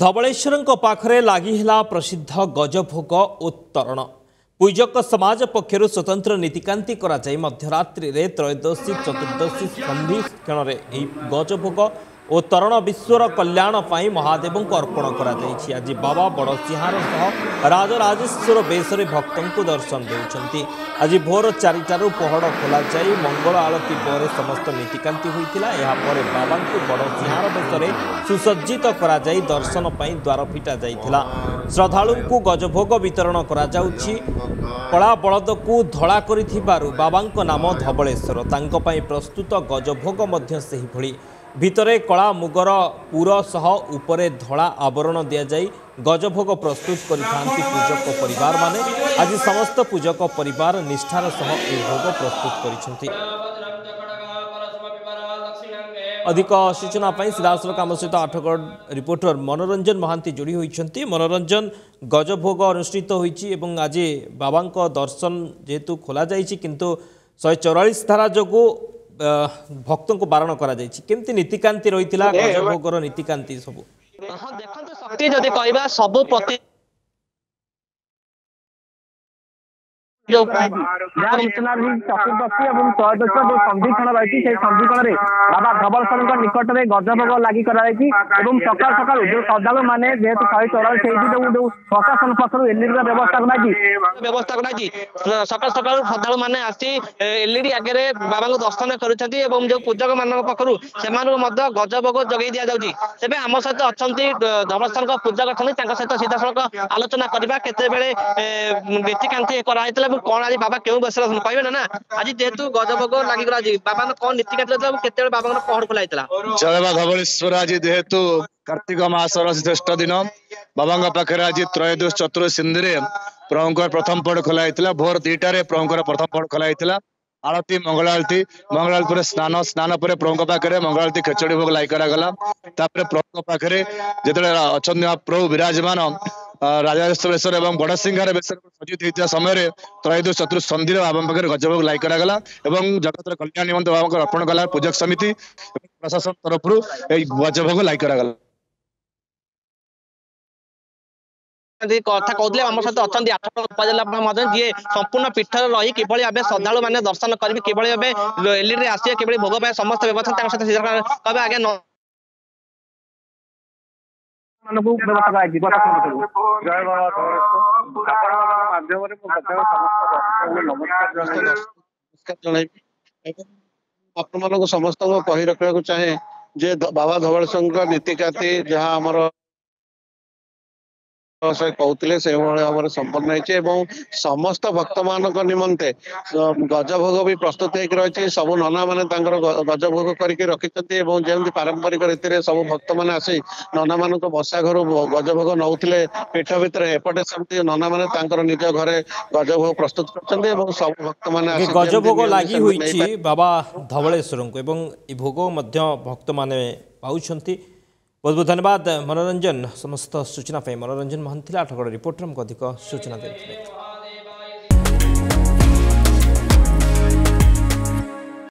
ଧବଳେଶ୍ୱରଙ୍କ ପାଖରେ ଲାଗି ହେଲା ପ୍ରସିଦ୍ଧ ଗଜଭୋଗ ଉତ୍ତରଣ। ପୂଜକ ସମାଜ ପକ୍ଷରୁ ସ୍ୱତନ୍ତ୍ର ନୀତିକାନ୍ତି କରାଯାଇ ମଧ୍ୟରାତ୍ରିରେ ତ୍ରୟୋଦଶୀ ଚତୁର୍ଦ୍ଦଶୀ ସନ୍ଧି କ୍ଷଣରେ ଏହି ଗଜଭୋଗ ଓ ତରଣ ବିଶ୍ୱର କଲ୍ୟାଣ ପାଇଁ ମହାଦେବଙ୍କୁ ଅର୍ପଣ କରାଯାଇଛି। ଆଜି ବାବା ବଡ଼ସିଂହାର ସହ ରାଜରାଜେଶ୍ୱର ବେଶରେ ଭକ୍ତଙ୍କୁ ଦର୍ଶନ ଦେଉଛନ୍ତି। ଆଜି ଭୋର ଚାରିଟାରୁ ପହଡ଼ ଖୋଲାଯାଇ ମଙ୍ଗଳ ଆଳତୀ ପରେ ସମସ୍ତ ନୀତିକାନ୍ତି ହୋଇଥିଲା। ଏହାପରେ ବାବାଙ୍କୁ ବଡ଼ସିଂହାର ବେଶରେ ସୁସଜ୍ଜିତ କରାଯାଇ ଦର୍ଶନ ପାଇଁ ଦ୍ୱାର ଫିଟା ଯାଇଥିଲା। ଶ୍ରଦ୍ଧାଳୁଙ୍କୁ ଗଜଭୋଗ ବିତରଣ କରାଯାଉଛି। କଳା ବଳଦକୁ ଧଳା କରିଥିବାରୁ ବାବାଙ୍କ ନାମ ଧବଳେଶ୍ୱର। ତାଙ୍କ ପାଇଁ ପ୍ରସ୍ତୁତ ଗଜଭୋଗ ମଧ୍ୟ ସେହିଭଳି। ଭିତରେ କଳା ମୁଗର ପୁର ସହ ଉପରେ ଧଳା ଆବରଣ ଦିଆଯାଇ ଗଜଭୋଗ ପ୍ରସ୍ତୁତ କରିଥାନ୍ତି ପୂଜକ ପରିବାରମାନେ। ଆଜି ସମସ୍ତ ପୂଜକ ପରିବାର ନିଷ୍ଠାର ସହ ଏହି ଭୋଗ ପ୍ରସ୍ତୁତ କରିଛନ୍ତି। ଅଧିକ ସୂଚନା ପାଇଁ ସିଧାସଳଖ ଆମ ସହିତ ଆଠଗଡ଼ ରିପୋର୍ଟର ମନୋରଞ୍ଜନ ମହାନ୍ତି ଯୋଡ଼ି ହୋଇଛନ୍ତି। ମନୋରଞ୍ଜନ ଗଜଭୋଗ ଅନୁଷ୍ଠିତ ହୋଇଛି ଏବଂ ଆଜି ବାବାଙ୍କ ଦର୍ଶନ ଯେହେତୁ ଖୋଲାଯାଇଛି କିନ୍ତୁ ଶହେ ଚଉରାଳିଶ ଧାରା ଯୋଗୁଁ ଭକ୍ତଙ୍କୁ ବାରଣ କରାଯାଇଛି। କେମିତି ନୀତିକାନ୍ତି ରହିଥିଲା ଗଜଭୋଗର ନୀତିକାନ୍ତି ସବୁ? ହଁ ଦେଖନ୍ତୁ ଶକ୍ତି ଯଦି କହିବା ସବୁ ପ୍ରତି ଯୋଉ ଯାହା ସୂଚନାରେ ଚତୁର୍ଦଶୀ ଏବଂ ତ୍ରୟୋଦଶୀ ଯୋଉ ସନ୍ଧିକ୍ଷଣ ରହିଛି ସେଇ ସନ୍ଧିକ୍ଷଣରେ ବାବା ଧବଳେଶ୍ୱରଙ୍କ ନିକଟରେ ଗଜଭୋଗ ଲାଗି କରାଯାଇଛି ଏବଂ ସକାଳୁ ସକାଳୁ ଯୋଉ ଶ୍ରଦ୍ଧାଳୁ ମାନେ ଯେହେତୁ ଶହେ ଚଉରାଳିଶ ହେଇଛି ଯୋଉ ଯୋଉ ପ୍ରଶାସନ ପକ୍ଷରୁ ଏଲ୍ଇଡିର ବ୍ୟବସ୍ଥାକୁ ଲାଗି ବ୍ୟବସ୍ଥା କରାଯାଇଛି ସକାଳୁ ସକାଳୁ ଶ୍ରଦ୍ଧାଳୁ ମାନେ ଆସି ଏଲଇଡି ଆଗରେ ବାବାଙ୍କୁ ଦର୍ଶନ କରୁଛନ୍ତି ଏବଂ ଯୋଉ ପୂଜକ ମାନଙ୍କ ପାଖରୁ ସେମାନଙ୍କୁ ମଧ୍ୟ ଗଜଭୋଗ ଯୋଗାଇ ଦିଆଯାଉଛି। ତେବେ ଆମ ସହିତ ଅଛନ୍ତି ଧବଳେଶ୍ୱରଙ୍କ ପୂଜକ ଅଛନ୍ତି ତାଙ୍କ ସହିତ ସିଧାସଳଖ ଆଲୋଚନା କରିବା। କେତେବେଳେ ଏ, ନୀତିକାନ୍ତି କରାଯାଇଥିଲା ଏବଂ କଣ ଆଜି ବାବା କେଉଁ ବେଶରେ ଅଛନ୍ତି କହିବେ ନା ନା ଆଜି ଯେହେତୁ ଗଜଭୋଗ ଲାଗି କରାଯାଇଛି ବାବାଙ୍କ କଣ ନୀତିକାନ୍ତି ରହିଥିଲା ଏବଂ କେତେବେଳେ ବାବାଙ୍କର ପହଡ ଖୋଲା ହେଇଥିଲା ଜୟ ମା ଧବଳେଶ୍ୱର ଆଜି ଯେହେତୁ କାର୍ତ୍ତିକ ମାସର ଶ୍ରେଷ୍ଠ ଦିନ ବାବାଙ୍କ ପାଖରେ ଆଜି ତ୍ରୟୋଦଶ ଚତୁର ସିନ୍ଧିରେ ପ୍ରଭୁଙ୍କର ପ୍ରଥମ ପଡ଼ ଖୋଲା ହେଇଥିଲା ଭୋର ଦିଟାରେ ପ୍ରଭୁଙ୍କର ପ୍ରଥମ ପଡ଼ ଖୋଲା ହେଇଥିଲା ଆଳତୀ ମଙ୍ଗଳ ଆଳତୀ ମଙ୍ଗଳ ଆଳତୀ ପରେ ସ୍ନାନ ସ୍ନାନ ପରେ ପ୍ରଭୁଙ୍କ ପାଖରେ ମଙ୍ଗଳ ଆଳତୀ ଖେଚଡି ଭୋଗ ଲାଗି କରାଗଲା ତାପରେ ପ୍ରଭୁଙ୍କ ପାଖରେ ଯେତେବେଳେ ଅଛନ୍ତି ପ୍ରଭୁ ବିରାଜମାନ ରାଜାଶ୍ଵର ବେଶରେ ଏବଂ ବଡସିଂହାର ବେଶରେ ସଜିତ ହେଇଥିବା ସମୟରେ ତ୍ରୟୋଦଶ ଚତୁର ସନ୍ଧିରେ ବାବାଙ୍କ ପାଖରେ ଗଜଭୋଗ ଲାଗି କରାଗଲା ଏବଂ ଜଗତର କଲ୍ୟାଣ ନିମନ୍ତେ ବାବାଙ୍କ ଅର୍ପଣ କଲା ପୂଜକ ସମିତି ଏବଂ ପ୍ରଶାସନ ତରଫରୁ ଏଇ ଗଜଭୋଗ ଲାଗି କରାଗଲା। କଥା କହୁଥିଲେ ଆମ ସହିତ ଅଛନ୍ତି ଆଠଗଡ଼ ଉପଜିଲ୍ଲାପାଳ ମଧ୍ୟ ଯିଏ ସମ୍ପୂର୍ଣ୍ଣ ପୀଠରେ ରହି କିଭଳି ଭାବେ ଶ୍ରଦ୍ଧାଳୁ ମାନେ ଦର୍ଶନ କରିବେ କିଭଳି ଭାବେ ଏଲଇଡି ରେ ଆସିବେ କିଭଳି ଭୋଗ ପାଇଁ ସମସ୍ତ ବ୍ୟବସ୍ଥା ତାଙ୍କ ସହିତ କହିବେ ଆଜ୍ଞା ମାନଙ୍କୁ ବ୍ୟବସ୍ଥା କରାଯାଇଛି ପ୍ରଶାସନ ପକ୍ଷରୁ ଜୟ ବାବା ଧବଳେଶ୍ୱର ଆପଣମାନଙ୍କ ମାଧ୍ୟମରେ ମୁଁ ପ୍ରଥମେ ସମସ୍ତ ଦର୍ଶକଙ୍କୁ ନମସ୍କାର ଜଣାଇବି ନମସ୍କାର। ଜଣାଇବି। ଏବଂ ଆପଣମାନଙ୍କୁ ସମସ୍ତଙ୍କୁ କହି ରଖିବାକୁ ଚାହେଁ ଯେ ଧ- ବାବା ଧବଳେଶ୍ୱରଙ୍କ ନୀତିକାନ୍ତି ଯାହା ଆମର ସେ କହୁଥିଲେ ସେଇଭଳି ଭାବରେ ସମ୍ପନ୍ନ ହେଇଛି ଏବଂ ସମସ୍ତ ଭକ୍ତମାନଙ୍କ ନିମନ୍ତେ ସ- ଗଜଭୋଗ ବି ପ୍ରସ୍ତୁତ ହେଇକି ରହିଛି ସବୁ ନନା ମାନେ ତାଙ୍କର ଗ- ଗଜଭୋଗ କରିକି ରଖିଛନ୍ତି ଏବଂ ଯେମିତି ପାରମ୍ପରିକ ରୀତିରେ ସବୁ ଭକ୍ତମାନେ ଆସି ନନା ମାନଙ୍କ ବସା ଘରୁ ଭ- ଗଜଭୋଗ ନଉଥିଲେ ପୀଠ ଭିତରେ ଏପଟେ ସେମିତି ନନା ମାନେ ତାଙ୍କର ନିଜ ଘରେ ଗଜଭୋଗ ପ୍ରସ୍ତୁତ କରିଛନ୍ତି ଏବଂ ସବୁ ଭକ୍ତମାନେ ଆସି ଯେମିତି ଗଜଭୋଗ ନିଅନ୍ତି ଲାଗି ସେମିତି ହୋଇଛି ନେଇପାରିବେ। ବାବା ଧବଳେଶ୍ୱରଙ୍କୁ ଏବଂ ଏ ଭୋଗ ମଧ୍ୟ ଭକ୍ତମାନେ ପାଉଛନ୍ତି ବହୁତ ବହୁତ ଧନ୍ୟବାଦ ମନୋରଞ୍ଜନ ସମସ୍ତ ସୂଚନା ପାଇଁ ମନୋରଞ୍ଜନ ମହାନ୍ତି ଥିଲେ ଆଠଗଡ଼ ରିପୋର୍ଟର ଆମକୁ ଅଧିକ ସୂଚନା ଦେଉଥିଲେ